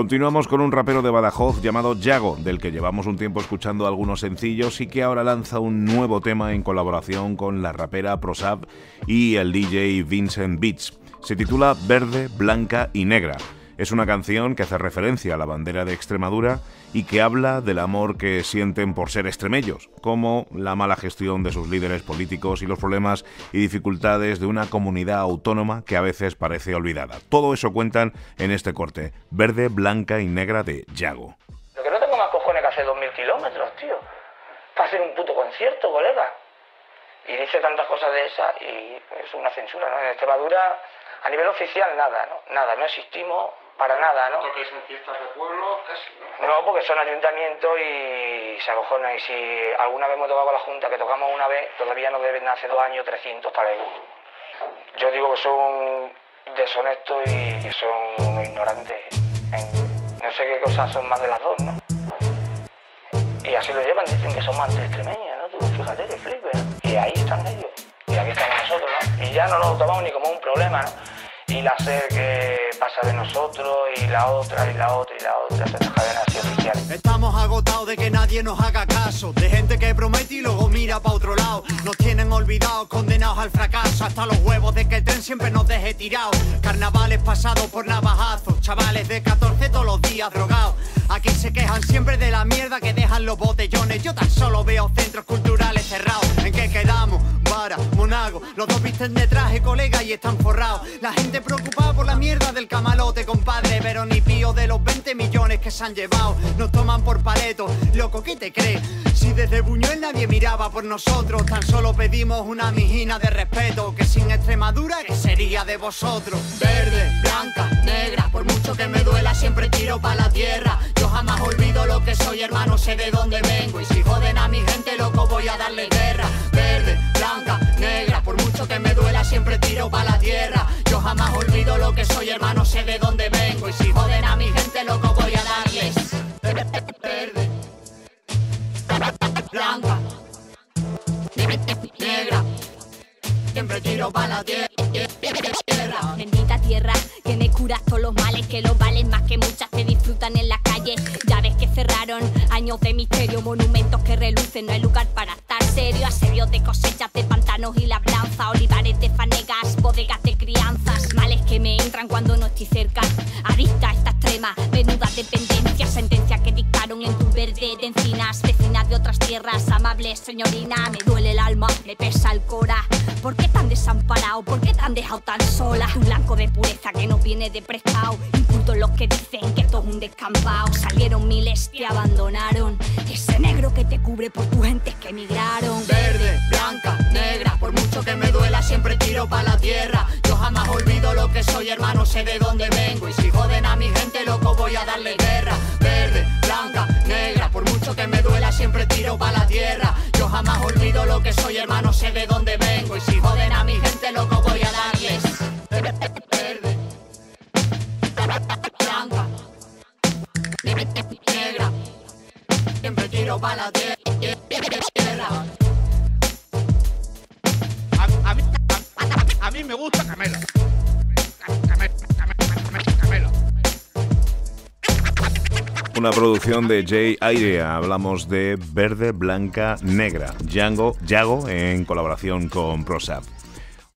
Continuamos con un rapero de Badajoz llamado Yago, del que llevamos un tiempo escuchando algunos sencillos y que ahora lanza un nuevo tema en colaboración con la rapera Prosab y el DJ Vincent Beats. Se titula Verde, Blanca y Negra. Es una canción que hace referencia a la bandera de Extremadura y que habla del amor que sienten por ser extremellos, como la mala gestión de sus líderes políticos y los problemas y dificultades de una comunidad autónoma que a veces parece olvidada. Todo eso cuentan en este corte, verde, blanca y negra de Yago. Lo que no tengo más cojones que hacer 2.000 kilómetros, tío, para hacer un puto concierto, colega. Y dice tantas cosas de esas y es una censura, ¿no? En Extremadura, a nivel oficial, nada, ¿no? Nada, no existimos para nada, ¿no? Porque son fiestas de pueblo, casi, ¿no? No, porque son ayuntamientos y se acojonan. Y si alguna vez hemos tocado la Junta, que tocamos una vez, todavía nos deben hace dos años 300 talegos. Yo digo que son deshonestos y son ignorantes. No sé qué cosas son más de las dos, ¿no? Y así lo llevan, dicen que son más extremeños, ¿no? Tú fíjate que flipe, ¿no? Y ahí están ellos. Y aquí estamos nosotros, ¿no? Y ya no nos lo tomamos ni como un problema, ¿no? Y la ser que pasa de nosotros y la otra y la otra y la otra, estas cadenas oficiales. Estamos agotados de que nadie nos haga caso, de gente que promete y luego mira para otro lado. Nos tienen olvidados, condenados al fracaso, hasta los huevos de que el tren siempre nos deje tirados. Carnavales pasados por navajazos, chavales de 14 todos los días drogados. Aquí se quejan siempre de la mierda que dejan los botellones. Yo tan solo veo centros culturales cerrados. ¿En qué quedamos? Monago. Los dos visten de traje, colega, y están forrados. La gente preocupada por la mierda del camalote, compadre. Pero ni pío de los 20 millones que se han llevado. Nos toman por paleto. Loco, ¿qué te crees? Si desde Buñuel nadie miraba por nosotros, tan solo pedimos una mijina de respeto. Que sin Extremadura, ¿qué sería de vosotros? Verde, blanca, negra, por mucho que me duela, siempre tiro para la tierra. Yo jamás olvido lo que soy, hermano, sé de dónde vengo. Y si joden tiro para la tierra. Yo jamás olvido lo que soy, hermano, sé de dónde vengo. Y si joden a mi gente, loco, voy a darles. Verde, blanca, negra, siempre tiro para la tierra. Bendita tierra que me curas todos los males que los valen más que muchas años de misterio, monumentos que relucen, no hay lugar para estar serio. Asedios de cosechas de pantanos y labranza, olivares de fanegas, bodegas de crianzas. Males que me entran cuando no estoy cerca. Vecinas de otras tierras, amables señorina. Me duele el alma, me pesa el cora. ¿Por qué tan desamparado? ¿Por qué tan dejado tan sola? Un blanco de pureza que no viene de prestado. Incultos los que dicen que todo es un descampado. Salieron miles, te abandonaron. Ese negro que te cubre por tu gente que emigraron. Verde, blanca, negra, por mucho que me duela, siempre tiro para la tierra. Yo jamás olvido lo que soy, hermano, sé de dónde vengo. Y soy, hermano, sé de dónde vengo. Y si joden a mi gente, loco, voy a darles. Verde, blanca, negra, siempre tiro para la tierra. A, a mí, a, mí me gusta Camelo. Camelo, Camelo, Una producción de Jay Airea. Hablamos de Verde, Blanca, Negra. Django, Yago en colaboración con ProSap.